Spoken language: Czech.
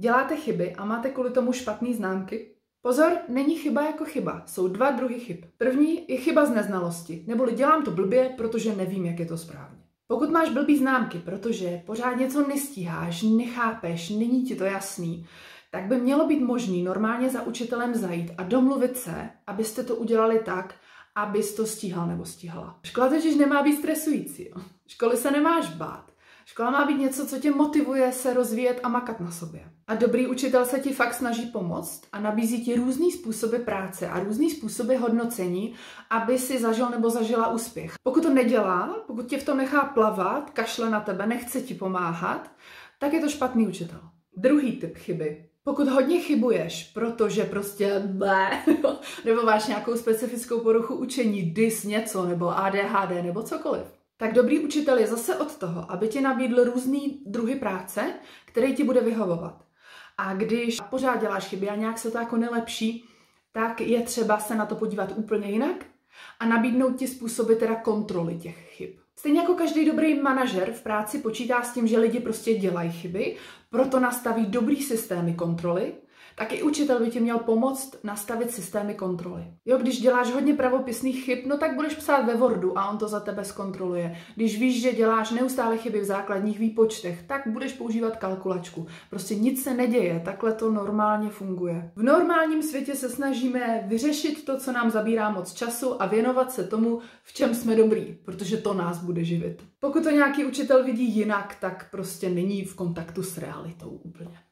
Děláte chyby a máte kvůli tomu špatné známky? Pozor, není chyba jako chyba. Jsou dva druhy chyb. První je chyba z neznalosti, neboli dělám to blbě, protože nevím, jak je to správně. Pokud máš blbý známky, protože pořád něco nestíháš, nechápeš, není ti to jasný, tak by mělo být možný normálně za učitelem zajít a domluvit se, abyste to udělali tak, abys to stíhal nebo stíhala. Škola totiž nemá být stresující. Jo. Školy se nemáš bát. Škola má být něco, co tě motivuje se rozvíjet a makat na sobě. A dobrý učitel se ti fakt snaží pomoct a nabízí ti různý způsoby práce a různý způsoby hodnocení, aby si zažil nebo zažila úspěch. Pokud to nedělá, pokud tě v tom nechá plavat, kašle na tebe, nechce ti pomáhat, tak je to špatný učitel. Druhý typ chyby. Pokud hodně chybuješ, protože prostě blé, nebo máš nějakou specifickou poruchu učení, dys něco, nebo ADHD, nebo cokoliv, tak dobrý učitel je zase od toho, aby ti nabídl různý druhy práce, který ti bude vyhovovat. A když pořád děláš chyby a nějak se to jako nelepší, tak je třeba se na to podívat úplně jinak a nabídnout ti způsoby teda kontroly těch chyb. Stejně jako každý dobrý manažer v práci počítá s tím, že lidi prostě dělají chyby, proto nastaví dobrý systémy kontroly, tak i učitel by ti měl pomoct nastavit systémy kontroly. Jo, když děláš hodně pravopisných chyb, no tak budeš psát ve Wordu a on to za tebe zkontroluje. Když víš, že děláš neustále chyby v základních výpočtech, tak budeš používat kalkulačku. Prostě nic se neděje, takhle to normálně funguje. V normálním světě se snažíme vyřešit to, co nám zabírá moc času a věnovat se tomu, v čem jsme dobrý, protože to nás bude živit. Pokud to nějaký učitel vidí jinak, tak prostě není v kontaktu s realitou úplně.